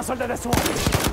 un soldat d'assaut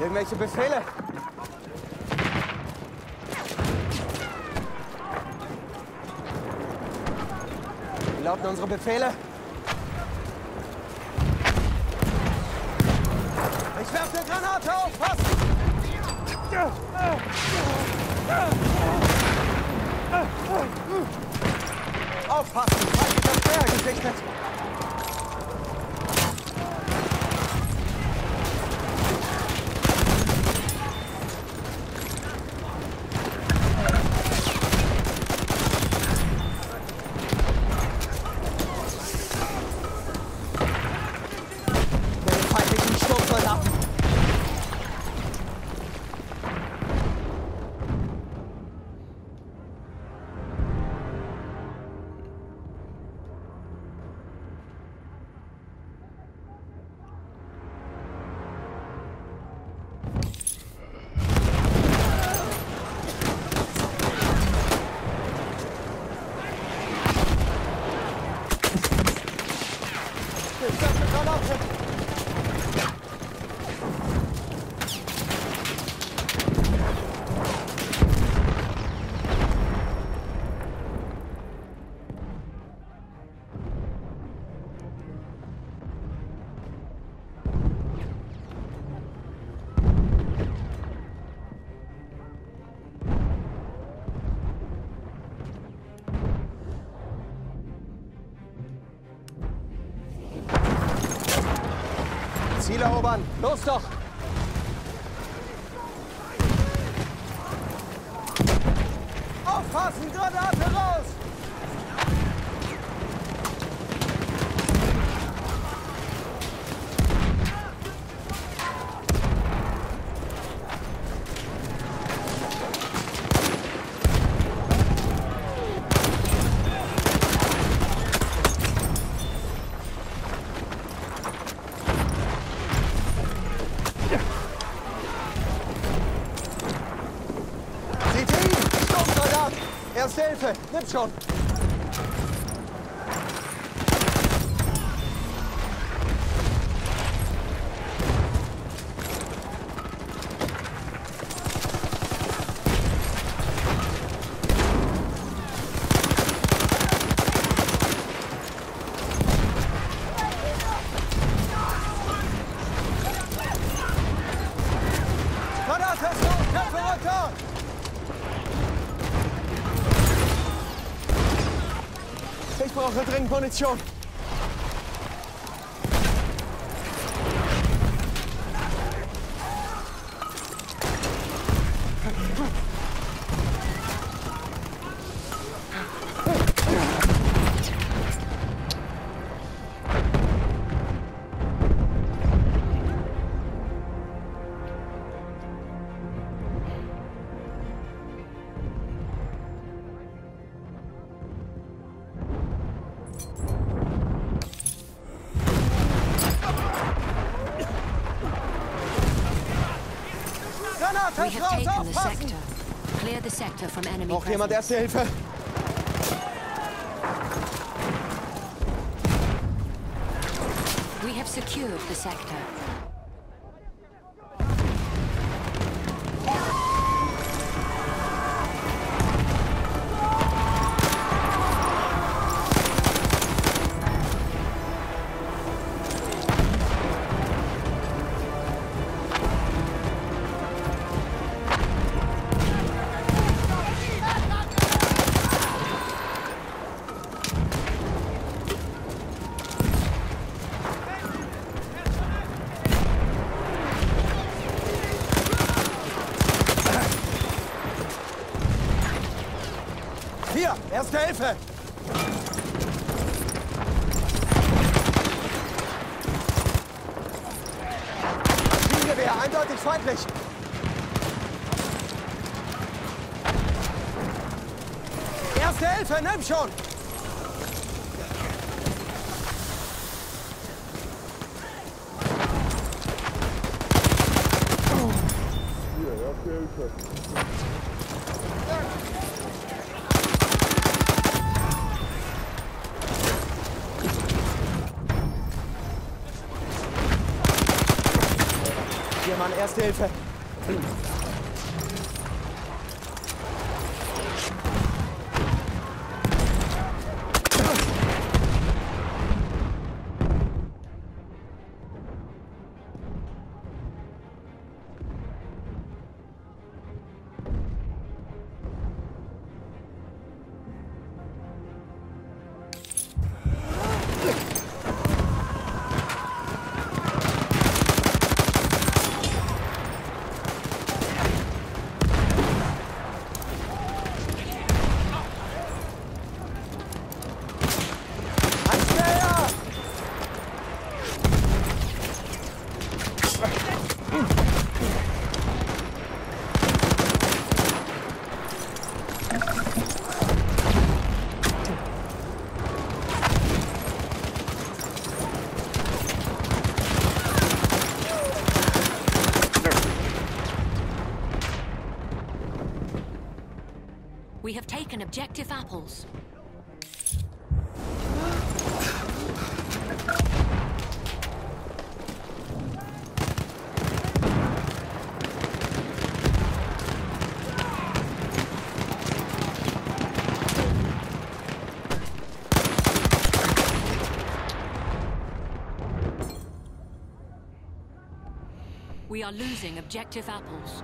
Irgendwelche Befehle? Wie lauten unsere Befehle? Ich werfe eine Granate auf! Passen! Aufpassen! Feind ist das Meer gesichtet! Ziel erobern! Los doch! Aufpassen! Granate raus! Seht ihr ihn? Sturmsoldat! Erste Hilfe! Nimm brauche dringend We have raus, taken the sector. Clear the sector from enemy Braucht jemand. Erste Hilfe? We have secured the sector. Taken objective apples. We are losing objective apples.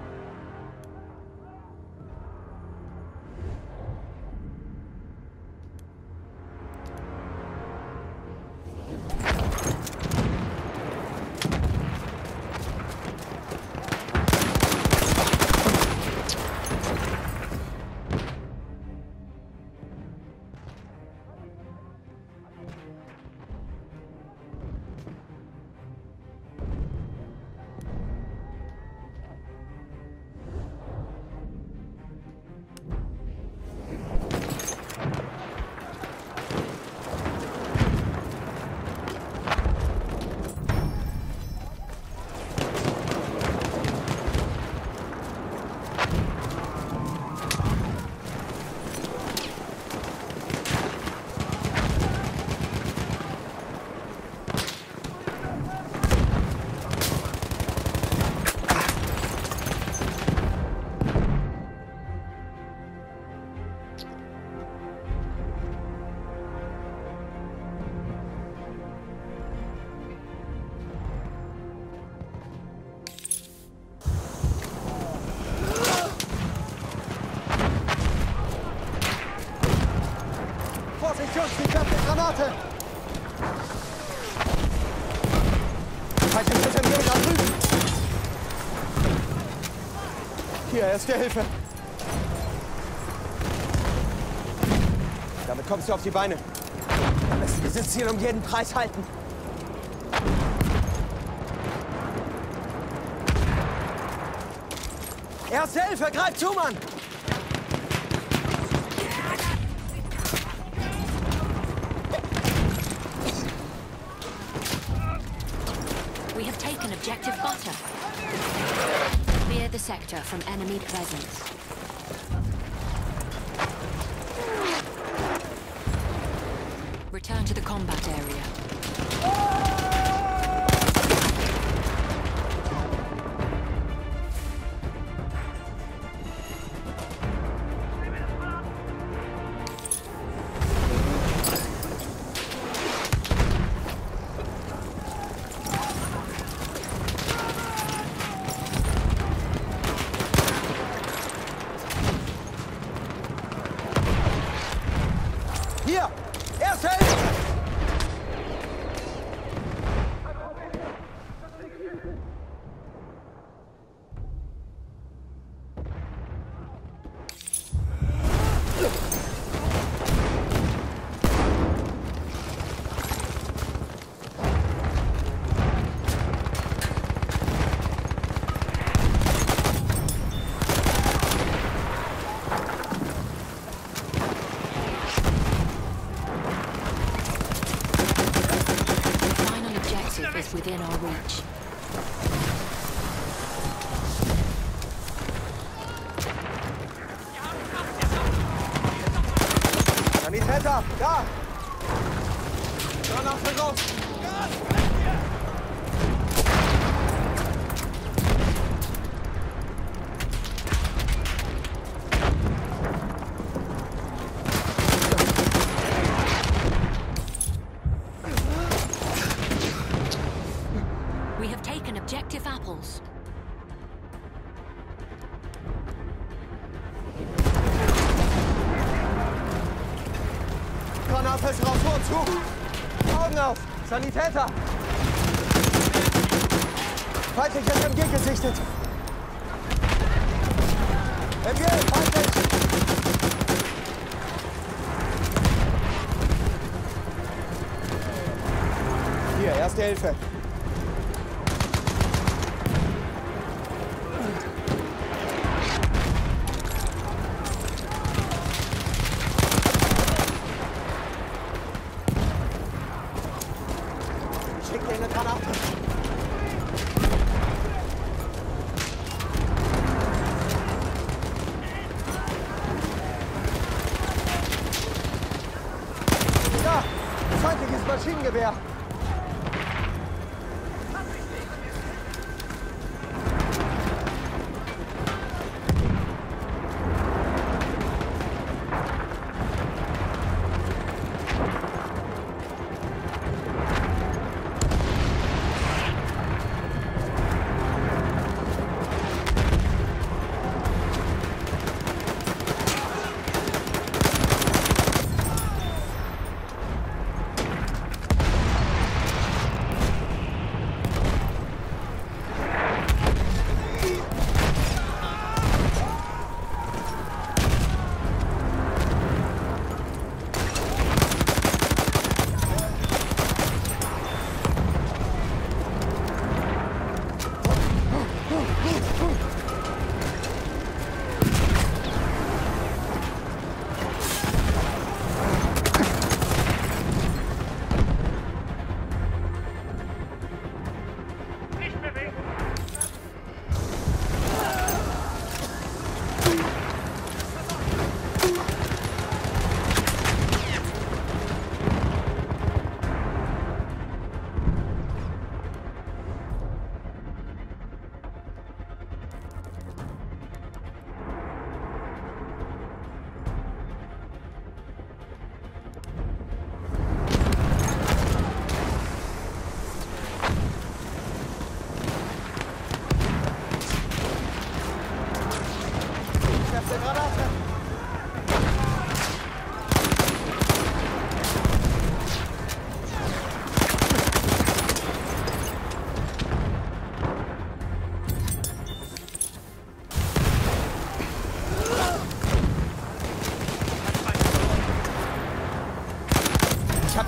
Erste Hilfe! Damit kommst du auf die Beine. Wir müssen dieses Ziel um jeden Preis halten. Erste Hilfe, greif zu, Mann! From enemy presence. Ist raus, vor und zu! Augen auf! Sanitäter! Feindlich SMG gesichtet! MG, feindlich! Hier, erste Hilfe.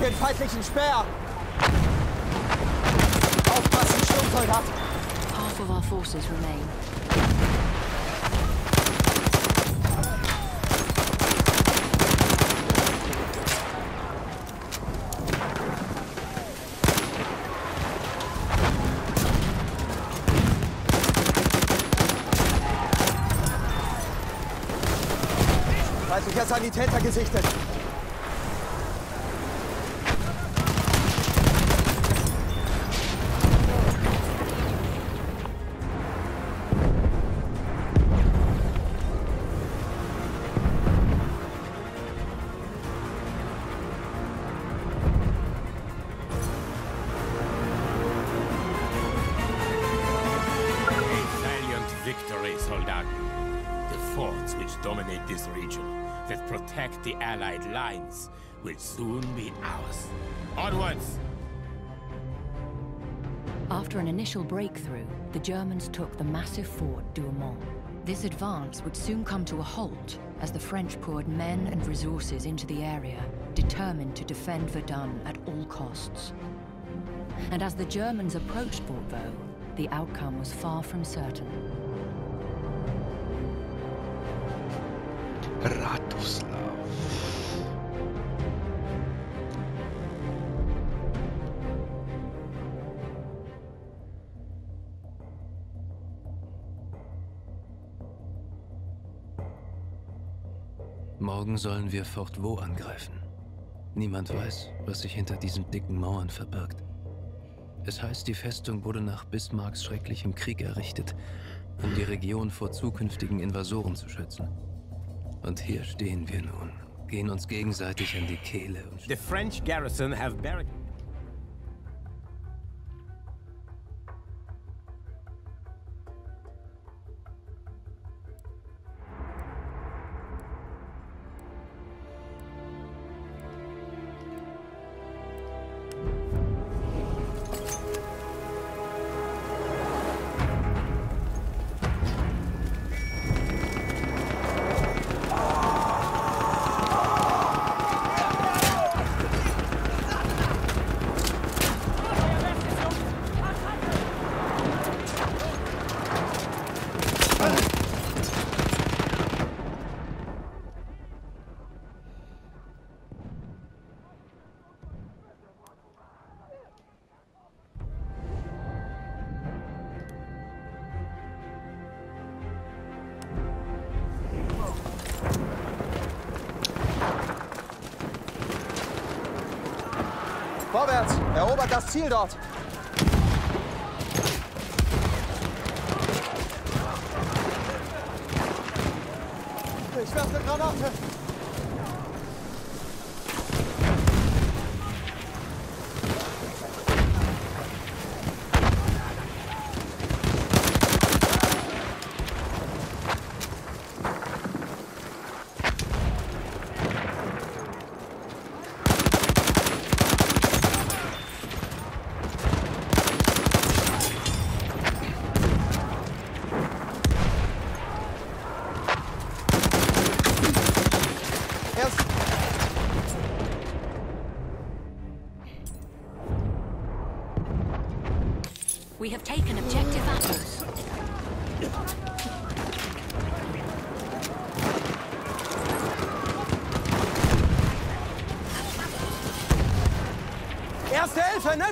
den feindlichen Speer! Aufpassen, Sturmsoldat! Half of our forces remain. Feindlicher Sanitäter gesichtet. Protect the Allied lines will soon be ours. Onwards! After an initial breakthrough, the Germans took the massive fort Douaumont. This advance would soon come to a halt as the French poured men and resources into the area, determined to defend Verdun at all costs. And as the Germans approached Fort Vaux, the outcome was far from certain. Ratuslav. Morgen sollen wir Fort Vaux angreifen. Niemand weiß, was sich hinter diesen dicken Mauern verbirgt. Es heißt, die Festung wurde nach Bismarcks schrecklichem Krieg errichtet, um die Region vor zukünftigen Invasoren zu schützen. Und hier stehen wir nun, gehen uns gegenseitig an die Kehle. The French garrison have barricaded... Erobert das Ziel dort!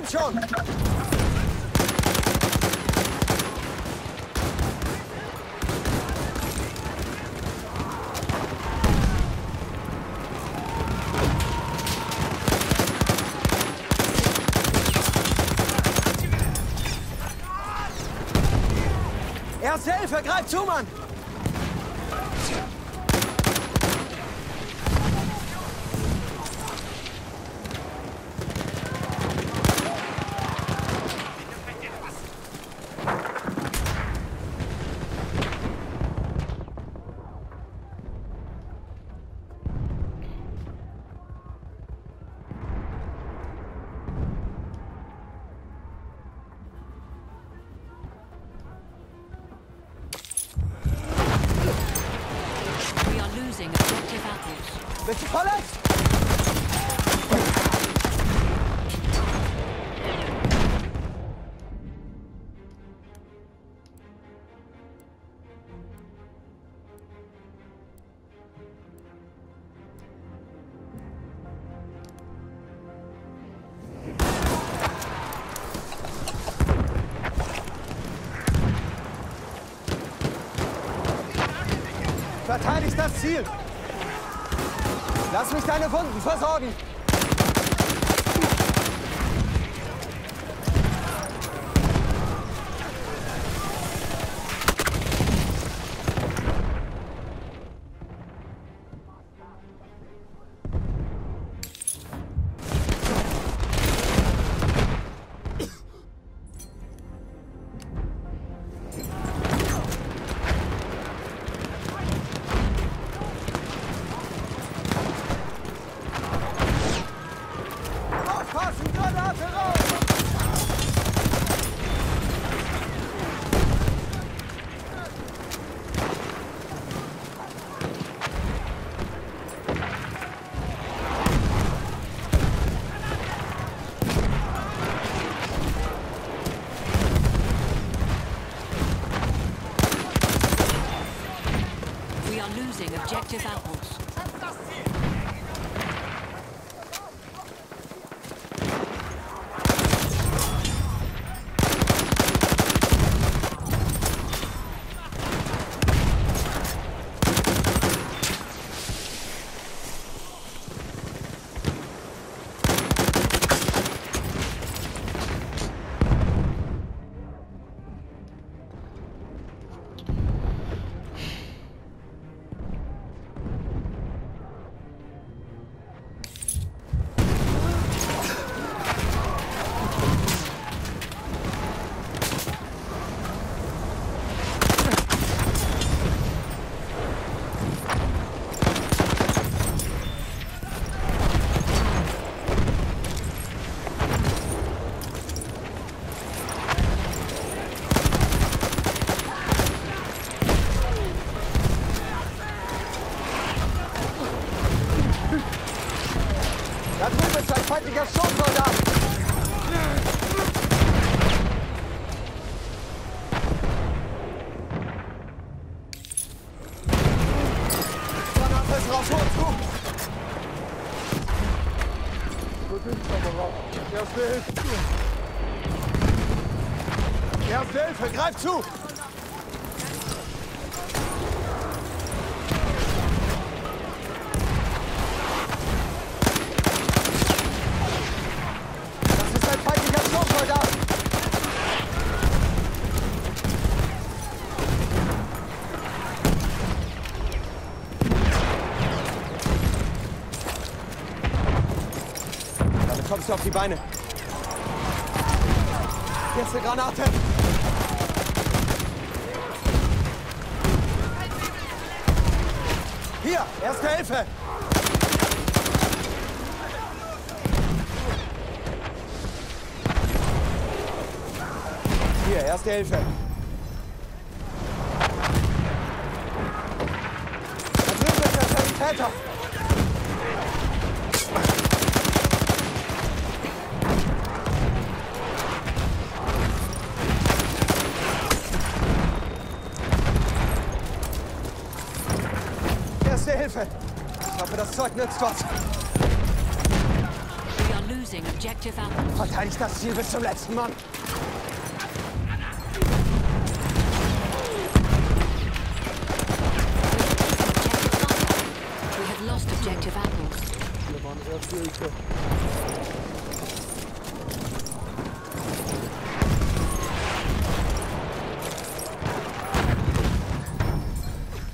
Nimm schon! Erste Hilfe, greif zu, Mann! das Ziel. Lass mich deine Wunden versorgen. Zu! Kommst du auf die Beine. Erste Granate! Hier, erste Hilfe! Hier, erste Hilfe. Da drüben ist der Sanitäter. Erste Hilfe. Ich hoffe, das Zeug nützt was. Verteidigt das Ziel bis zum letzten Mann. Lost objective apples.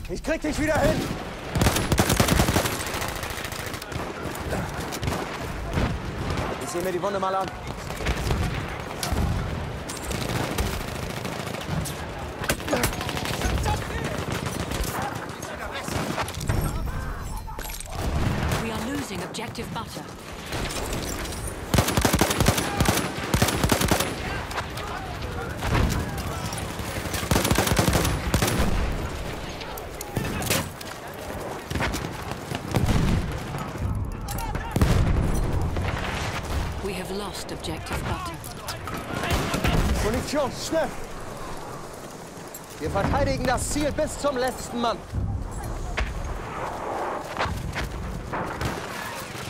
Ich krieg dich wieder hin. Ich sehe mir die Wunde mal an. We are losing objective butter. We have lost objective butter. Munition, schnell! Wir verteidigen das Ziel bis zum letzten Mann.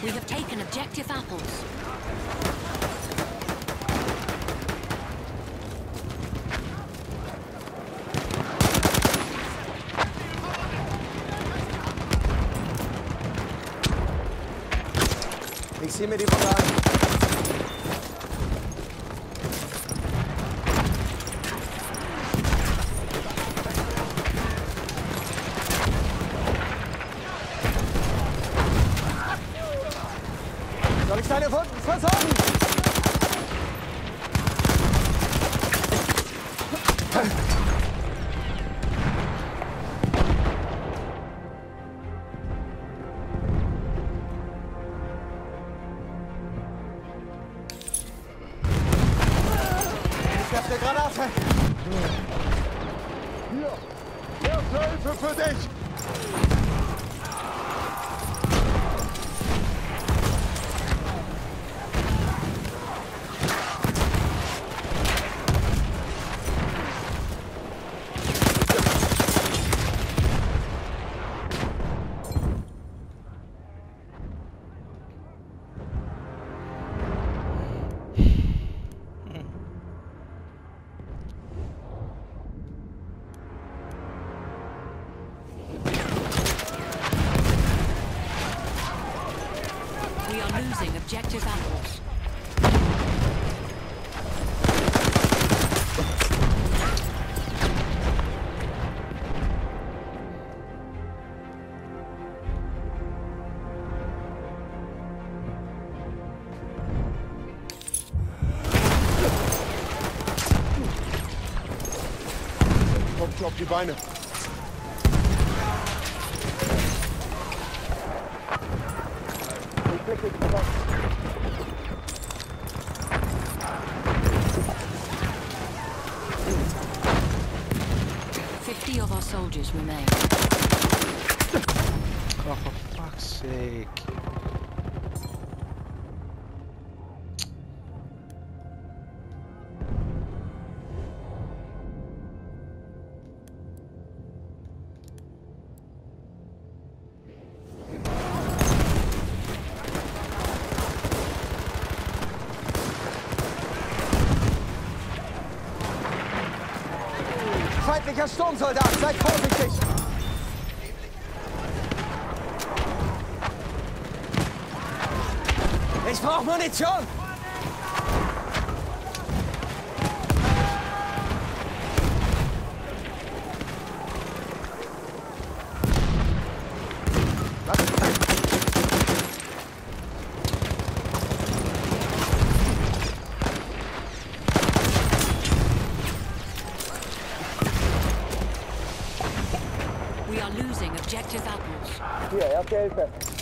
We have taken objective apples. Schon auf die Beine. Feindlicher Sturmsoldat, seid vorsichtig! Ich brauche Munition! We are losing objective apples. Hier, erste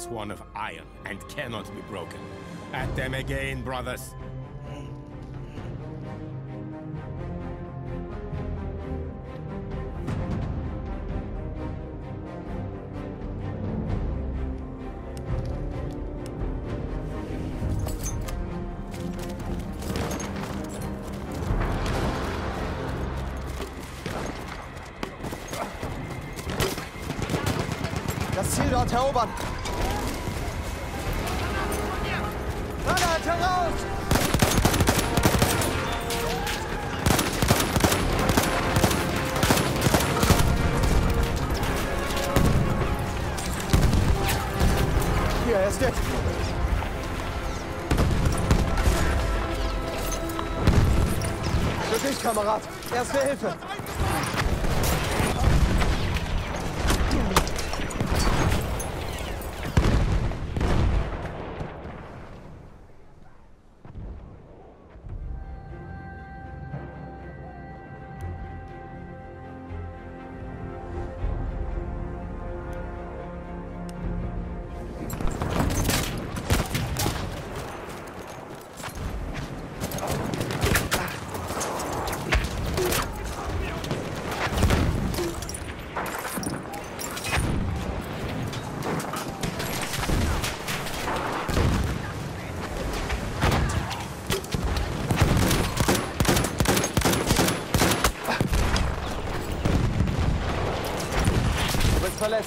is one of iron and cannot be broken. At them again, brothers. Das Ziel dort erobern. Hier, ist jetzt. Für dich, Kamerad. Erste Hilfe.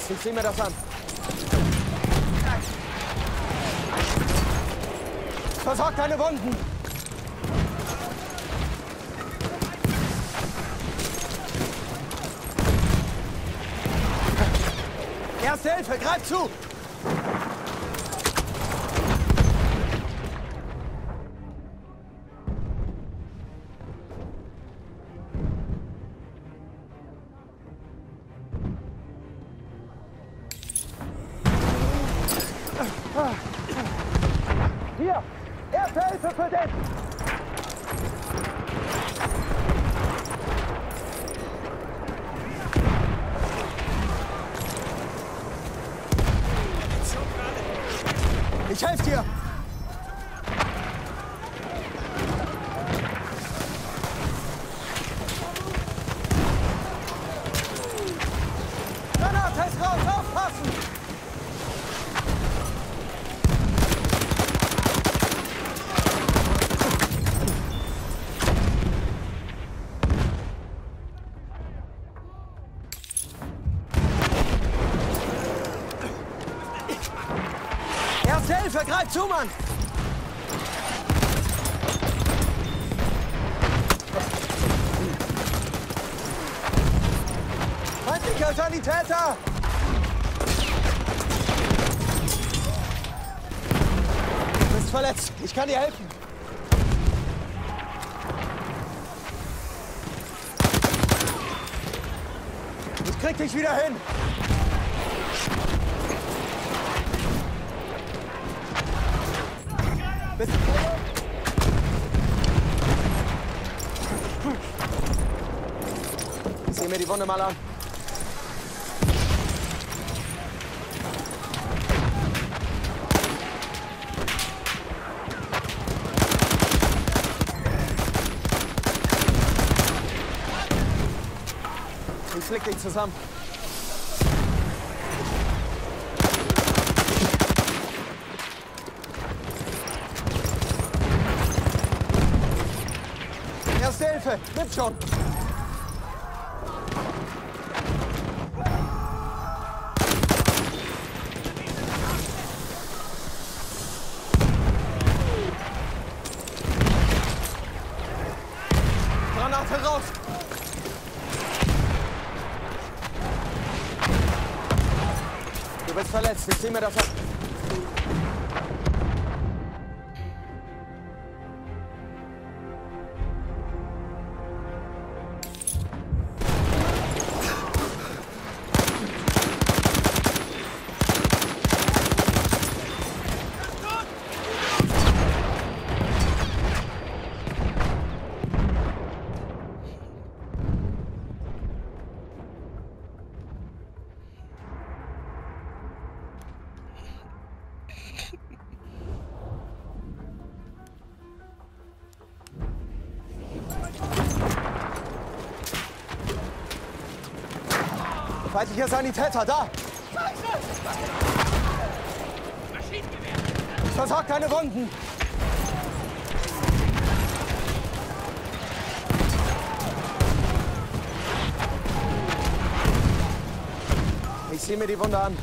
Ich sieh mir das an. Versorg deine Wunden. Erste Hilfe, greif zu! Erste Hilfe für den! Ich helfe dir! Granate ist raus! Aufpassen! Erste Hilfe, An. Ich flick dich zusammen. Erste Hilfe, nimm schon. Verletzt, Feindlicher Sanitäter, da! Versorg deine Wunden! Ich sehe mir die Wunde an.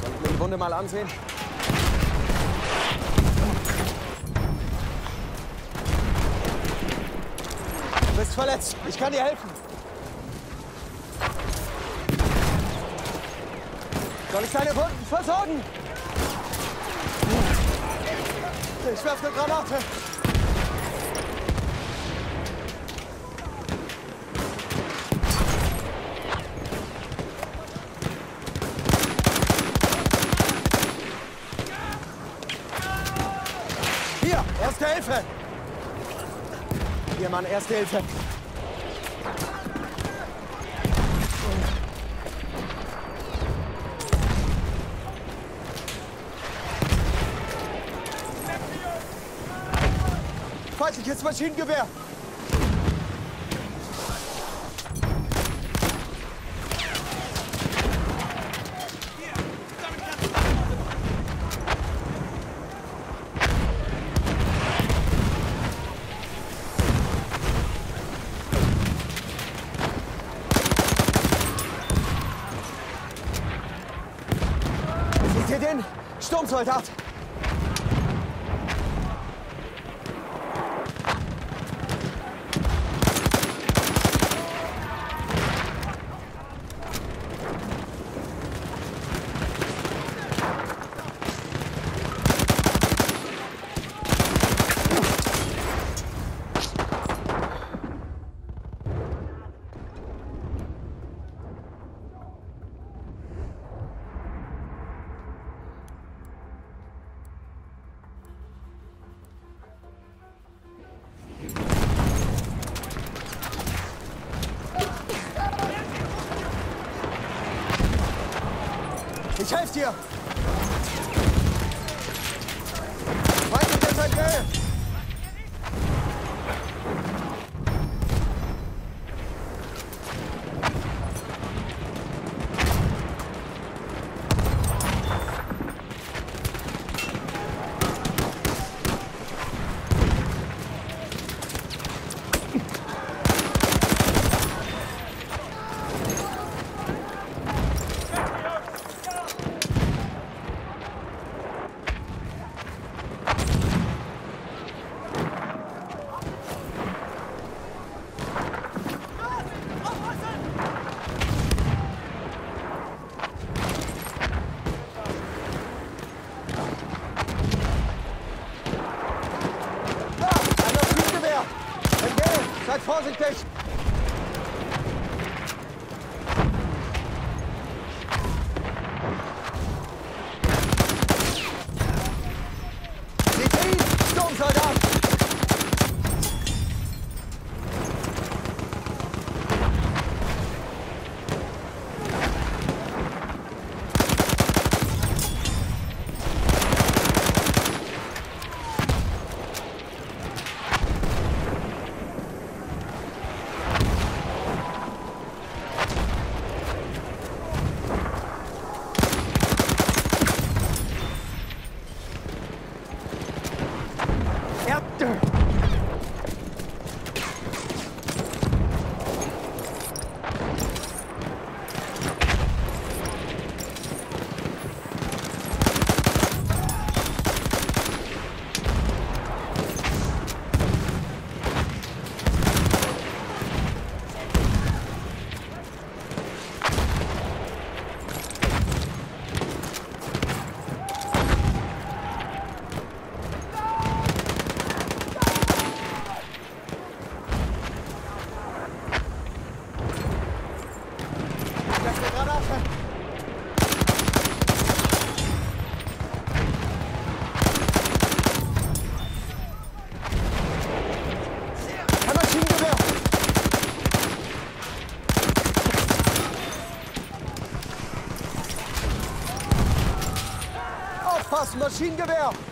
Soll ich mir die Wunde mal ansehen? ist verletzt. Ich kann dir helfen. Soll ich deine Wunden versorgen? Ich werfe eine Granate. Mann, erste Hilfe. Feindliches Maschinengewehr! 감 사. Ich helfe dir! Weiter, Sentinel! Maschinengewehr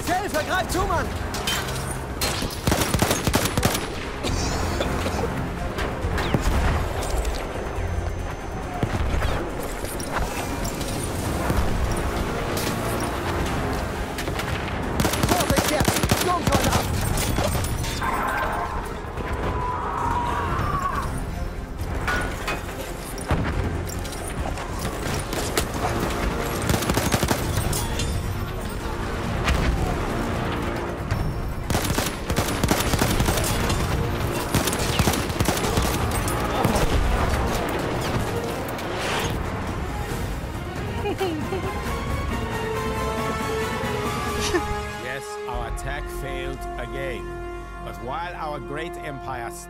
Marcel, vergreif zu, Mann!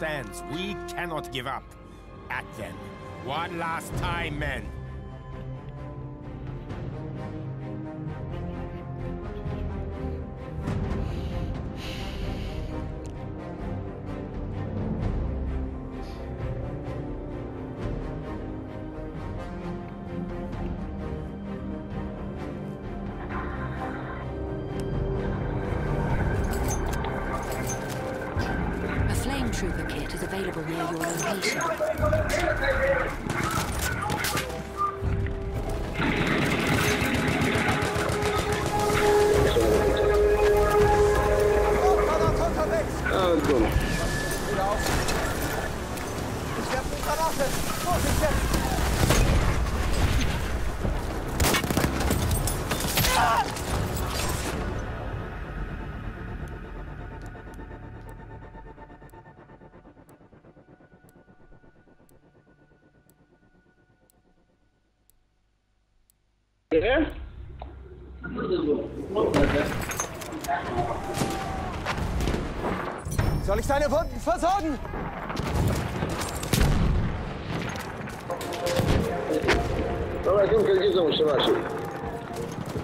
Stands, we cannot give up. At them. One last time, men. Ja? Soll ich deine Wunden versorgen? والله يمكن جزء مش ماشي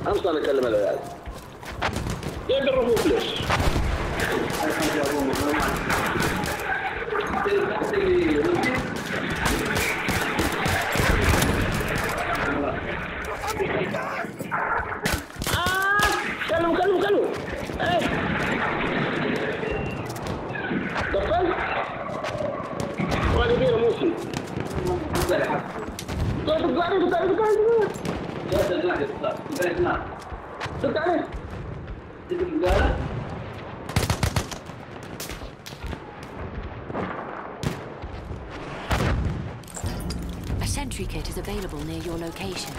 امس انا اكلم العيال يقربوا ليش location.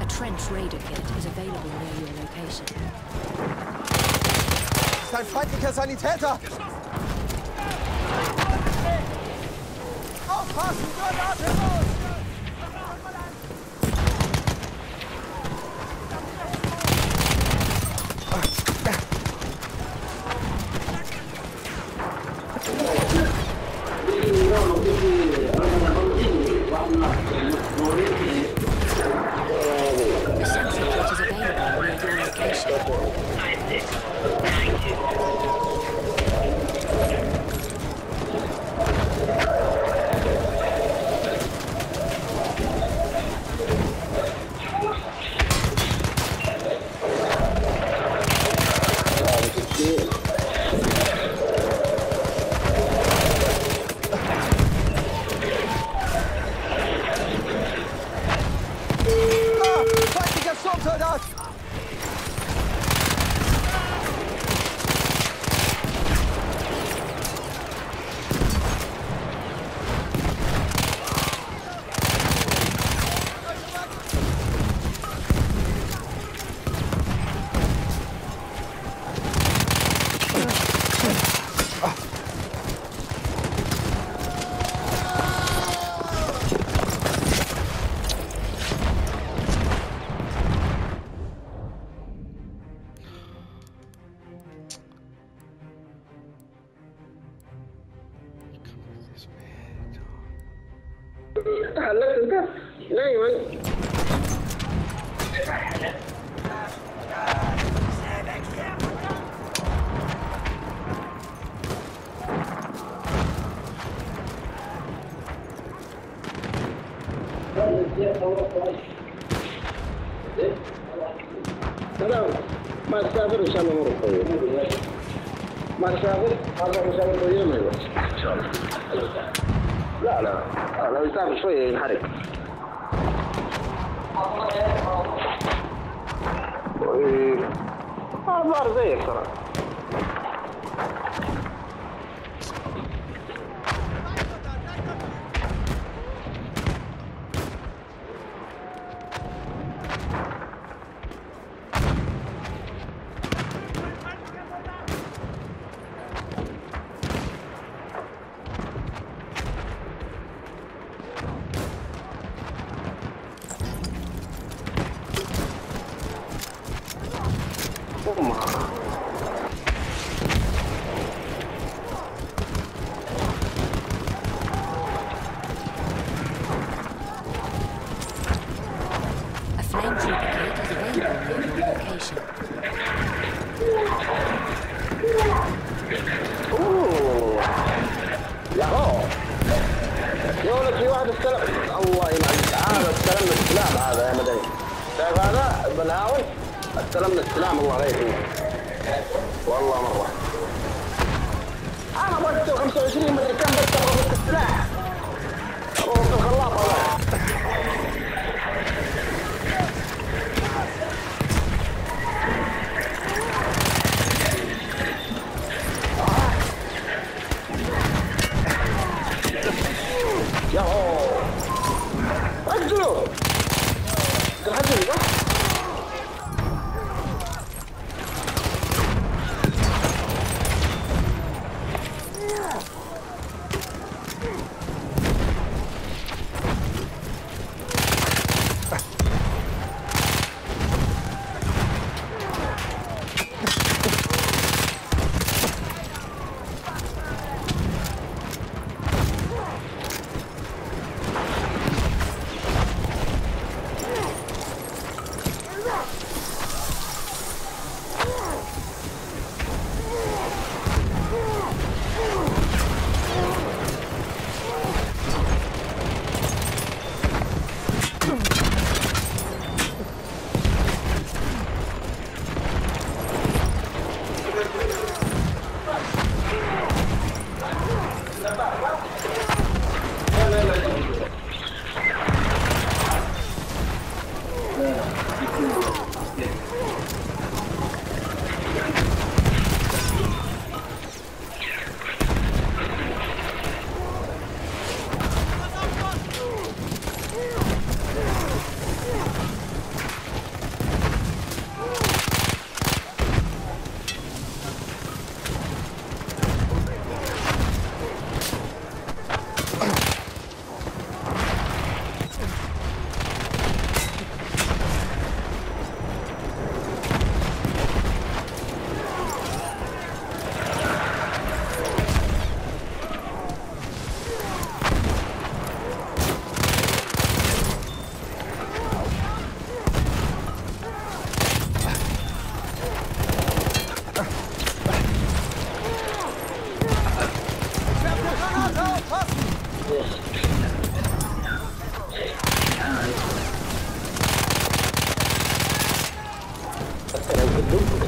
A trench raider kit is available near your location. Das ist ein feindlicher Sanitäter! الظاهر زيك ترى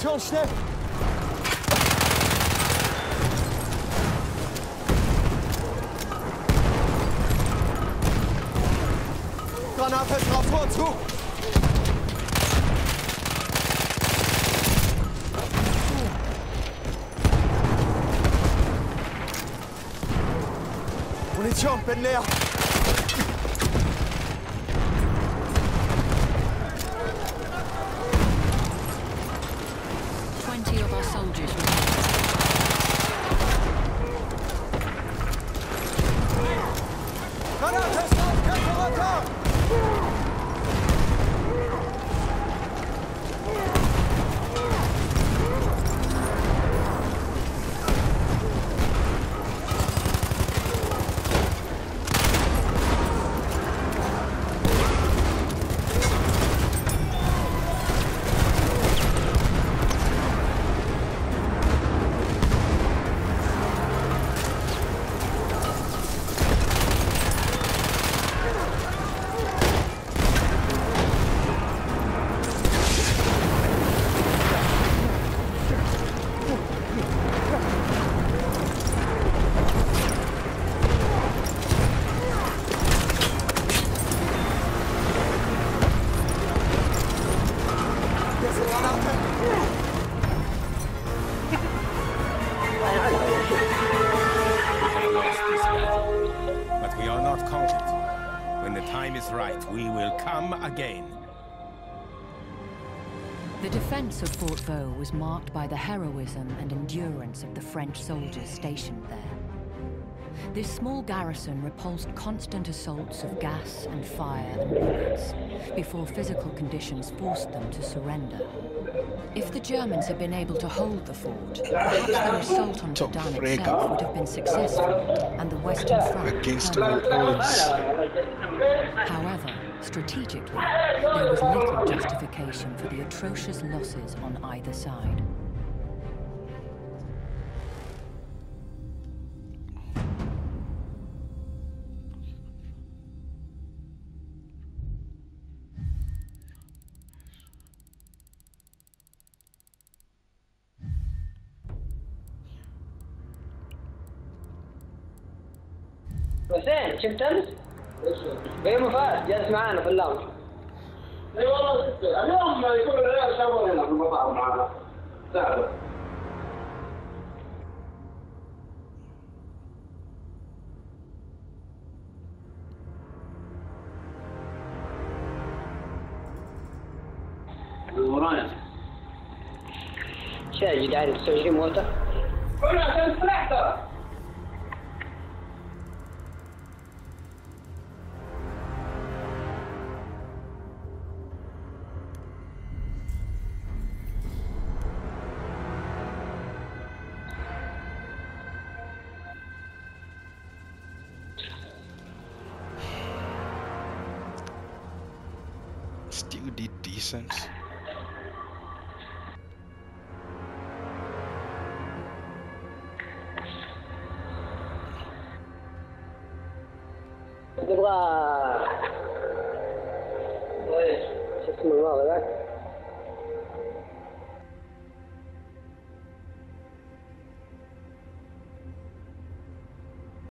Munition, schnell! Granate drauf, vor zu! Munition, bin leer! Defense of Fort Vaux was marked by the heroism and endurance of the French soldiers stationed there. This small garrison repulsed constant assaults of gas and fire and bullets before physical conditions forced them to surrender. If the Germans had been able to hold the fort, perhaps their assault on Sedan itself would have been successful and the Western Front Against all odds. However, Strategically, there was little justification for the atrocious losses on either side. What's? بيوم فؤاد جالس معانا في اللونج أي والله اليوم يقول العيال شاوروا هنا في المطعم معانا. تعرف ورانا شايف قاعد تسوي شيء موته؟ كنا عشان السلاح ترى